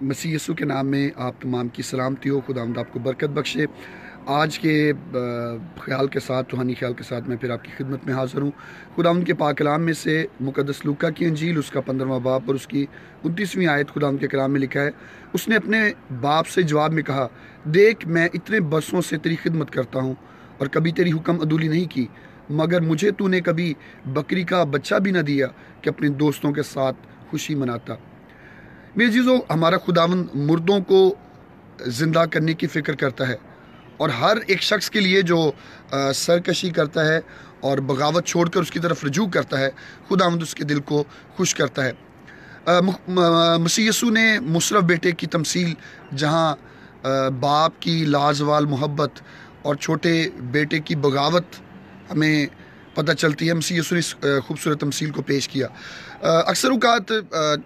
مسیح یسو کے نام میں آپ تمام کی سلامتی ہو، خدا آپ کو برکت بخشے۔ آج کے خیال کے ساتھ، روحانی خیال کے ساتھ میں پھر آپ کی خدمت میں حاضر ہوں۔ خدا ان کے پاک کلام میں سے مقدس لوکا کی انجیل، اس کا پندرواں باپ اور اس کی انتیسویں آیت خدا ان کے کلام میں لکھا ہے۔ اس نے اپنے باپ سے جواب میں کہا، دیکھ میں اتنے برسوں سے تیری خدمت کرتا ہوں اور کبھی تیری حکم عدولی نہیں کی، مگر مجھے تو نے کبھی بکری کا بچہ بھی نہ دیا کہ اپنے دوستوں کے ساتھ خوشی مناتا۔ میرے چیزوں ہمارا خداون مردوں کو زندہ کرنے کی فکر کرتا ہے اور ہر ایک شخص کے لیے جو سرکشی کرتا ہے اور بغاوت چھوڑ کر اس کی طرف رجوع کرتا ہے، خداوند اس کے دل کو خوش کرتا ہے۔ مسیح یسو نے مصرف بیٹے کی تمثیل جہاں باپ کی لازوال محبت اور چھوٹے بیٹے کی بغاوت ہمیں پتہ چلتی ہے۔ مسیح یسو نے اس خوبصورت تمثیل کو پیش کیا۔ اکثر اوقات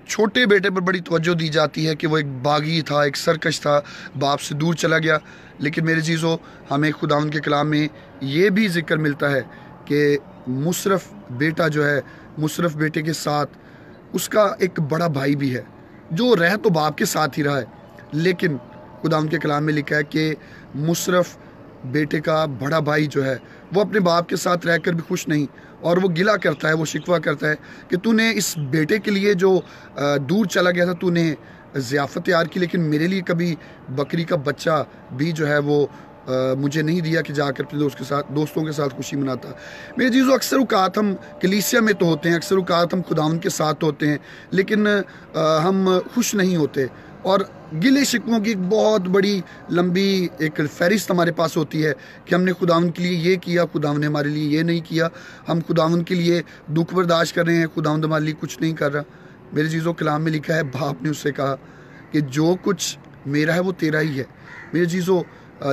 چھوٹے بیٹے پر بڑی توجہ دی جاتی ہے کہ وہ ایک باغی تھا، ایک سرکش تھا، باپ سے دور چلا گیا۔ لیکن میرے چیزوں ہمیں خدا ان کے کلام میں یہ بھی ذکر ملتا ہے کہ مصرف بیٹا جو ہے، مصرف بیٹے کے ساتھ اس کا ایک بڑا بھائی بھی ہے، جو رہ تو باپ کے ساتھ ہی رہا ہے۔ لیکن خدا ان کے کلام میں لکھا ہے کہ مصرف بیٹے کا بڑا بھائی جو ہے، وہ اپنے باپ کے ساتھ رہ کر بھی خوش نہیں، اور وہ گلا کرتا ہے، وہ شکوہ کرتا ہے کہ تو نے اس بیٹے کے لیے جو دور چلا گیا تھا، تو نے ضیافت تیار کی، لیکن میرے لیے کبھی بکری کا بچہ بھی جو ہے وہ مجھے نہیں دیا کہ جا کر اپنے دوست کے ساتھ، دوستوں کے ساتھ خوشی مناتا۔ میرے چیزوں، اکثر اوقات ہم کلیسیا میں تو ہوتے ہیں، اکثر اوقات ہم خداون کے ساتھ ہوتے ہیں، لیکن ہم خوش نہیں ہوتے۔ اور گلے شکووں کی ایک بہت بڑی لمبی ایک فہرست ہمارے پاس ہوتی ہے کہ ہم نے خداون کے لیے یہ کیا خداون نے ہمارے لیے یہ نہیں کیا۔ ہم خداون کے لیے دکھ برداشت کر رہے ہیں خداون ہمارے لیے کچھ نہیں کر رہا۔ میرے چیزوں کلام میں لکھا ہے، باپ نے اس سے کہا کہ جو کچھ میرا ہے وہ تیرا ہی ہے۔ میرے چیزوں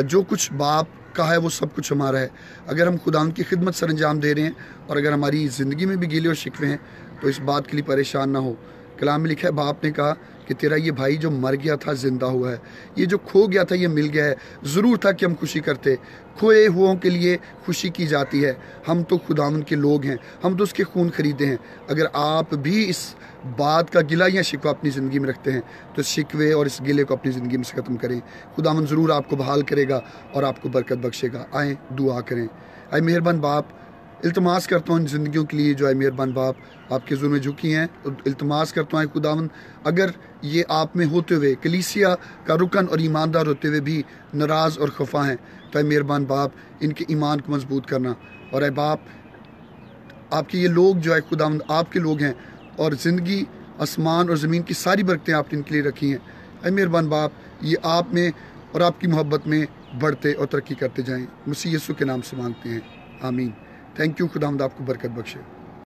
جو کچھ باپ کا ہے وہ سب کچھ ہمارا ہے۔ اگر ہم خداون کی خدمت سر انجام دے رہے ہیں اور اگر ہماری زندگی میں بھی گیلے اور شکوے ہیں، تو اس بات کے لیے پریشان نہ ہو۔ کلام میں لکھا ہے، باپ نے کہا کہ تیرا یہ بھائی جو مر گیا تھا، زندہ ہوا ہے۔ یہ جو کھو گیا تھا، یہ مل گیا ہے۔ ضرور تھا کہ ہم خوشی کرتے۔ کھوئے ہو کے لیے خوشی کی جاتی ہے۔ ہم تو خداون کے لوگ ہیں۔ ہم تو اس کے خون خریدے ہیں۔ اگر آپ بھی اس بات کا گلہ یا شکوہ اپنی زندگی میں رکھتے ہیں، تو اس شکوے اور اس گلے کو اپنی زندگی میں سے ختم کریں۔ خداون ضرور آپ کو بحال کرے گا اور آپ کو برکت بخشے گا۔ آئیں، دعا کریں۔ آئے مہربان باپ التماس کرتا ہوں ان زندگیوں کے لیے جو ہے مہربان باپ آپ کے ظلم جھکی ہیں التماس کرتا ہوں خداون اگر یہ آپ میں ہوتے ہوئے، کلیسیا کا رکن اور ایماندار ہوتے ہوئے بھی ناراض اور خفا ہیں، تو اے مہربان باپ، ان کے ایمان کو مضبوط کرنا۔ اور اے باپ، آپ کے یہ لوگ جو ہے خداون آپ کے لوگ ہیں اور زندگی، آسمان اور زمین کی ساری برکتیں آپ نے ان کے لیے رکھی ہیں۔ اے مہربان باپ، یہ آپ میں اور آپ کی محبت میں بڑھتے اور ترقی کرتے جائیں۔ مسیح یسو کے نام سے مانگتے ہیں۔ آمین۔ تھینک یو خدا آپ کو برکت بخشے۔